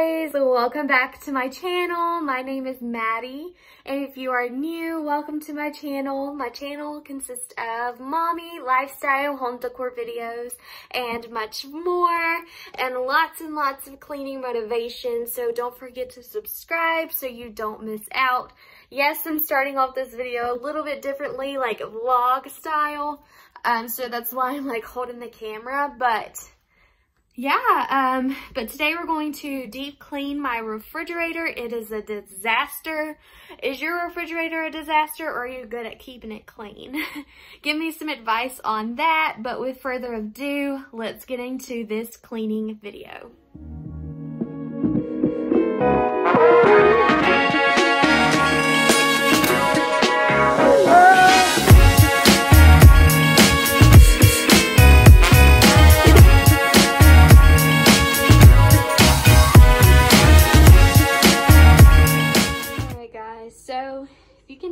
guys, welcome back to my channel. My name is Maddie, and if you are new, welcome to my channel. My channel consists of mommy, lifestyle, home decor videos, and much more, and lots and lots of cleaning motivation, so don't forget to subscribe so you don't miss out. Yes, I'm starting off this video a little bit differently, like vlog style, um, so that's why I'm like holding the camera, but yeah, um, but today we're going to deep clean my refrigerator. It is a disaster. Is your refrigerator a disaster or are you good at keeping it clean? Give me some advice on that, but with further ado, let's get into this cleaning video.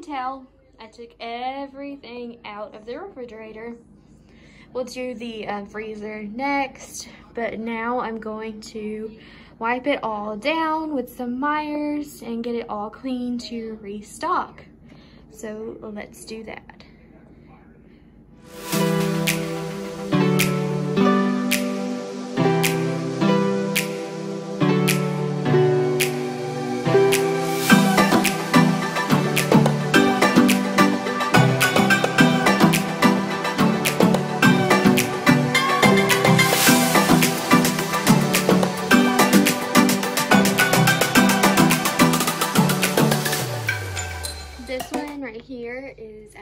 Tell, I took everything out of the refrigerator. We'll do the uh, freezer next, but now I'm going to wipe it all down with some Meyer's and get it all clean to restock. So let's do that.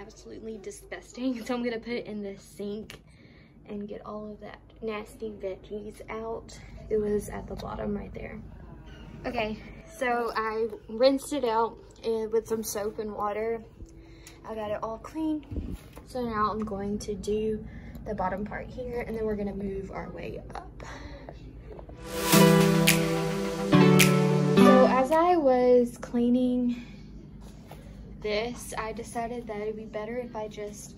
Absolutely disgusting. So I'm gonna put it in the sink and get all of that nasty veggies out. It was at the bottom right there. Okay, so I rinsed it out with some soap and water. I got it all clean. So now I'm going to do the bottom part here and then we're gonna move our way up. So as I was cleaning this, I decided that it'd be better if I just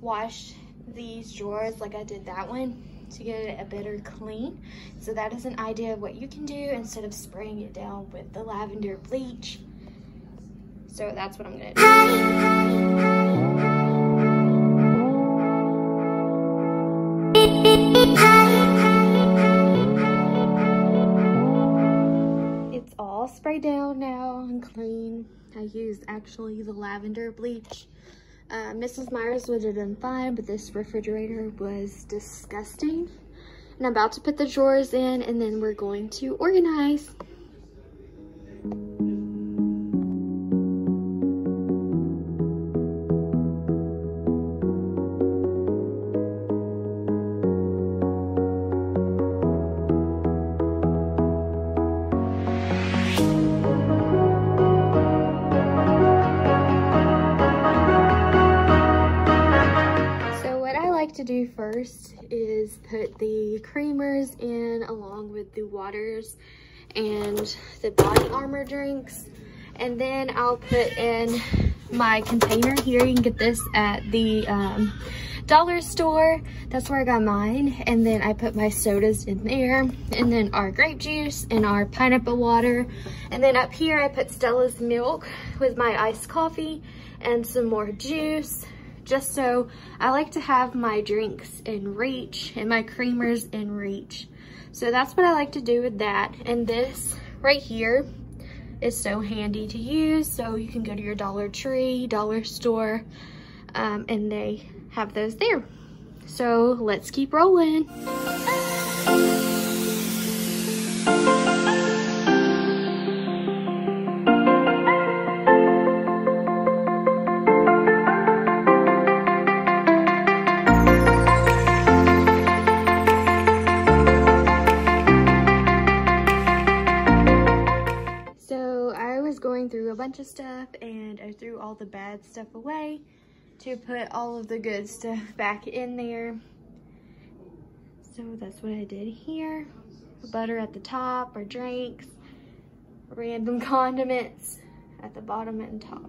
washed these drawers like I did that one to get it a better clean. So that is an idea of what you can do instead of spraying it down with the lavender bleach. So that's what I'm gonna do. It's all sprayed down now clean. I used actually the lavender bleach. Uh, Mrs. Meyer's would have done fine, but this refrigerator was disgusting. And I'm about to put the drawers in and then we're going to organize. To do first is put the creamers in along with the waters and the body armor drinks. And then I'll put in my container here. You can get this at the um, dollar store. That's where I got mine. And then I put my sodas in there. And then our grape juice and our pineapple water. And then up here I put Stella's milk with my iced coffee and some more juice just so I like to have my drinks in reach and my creamers in reach. So that's what I like to do with that. And this right here is so handy to use. So you can go to your Dollar Tree, Dollar Store, um, and they have those there. So let's keep rolling. Bunch of stuff and I threw all the bad stuff away to put all of the good stuff back in there. So that's what I did here. Butter at the top, our drinks, random condiments at the bottom and top.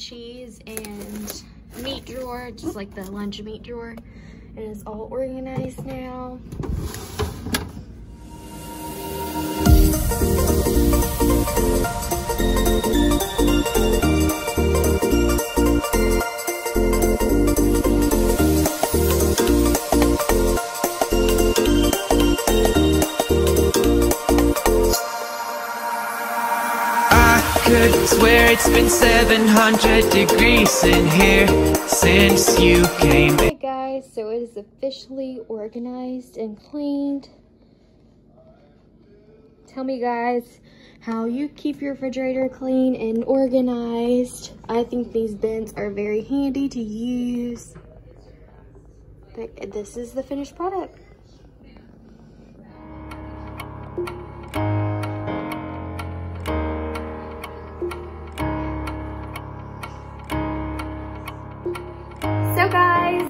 Pantries and meat drawer, just like the lunch meat drawer. It is all organized now. Could swear it's been 700 degrees in here since you came Hey guys, so it is officially organized and cleaned. Tell me guys how you keep your refrigerator clean and organized. I think these bins are very handy to use. But this is the finished product.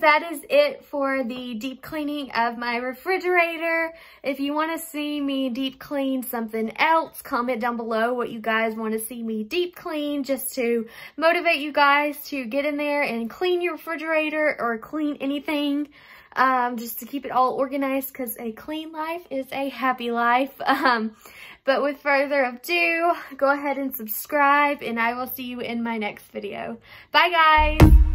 That is it for the deep cleaning of my refrigerator. If you want to see me deep clean something else, comment down below what you guys want to see me deep clean just to motivate you guys to get in there and clean your refrigerator or clean anything. Um, just to keep it all organized because a clean life is a happy life. Um, but with further ado, go ahead and subscribe and I will see you in my next video. Bye guys!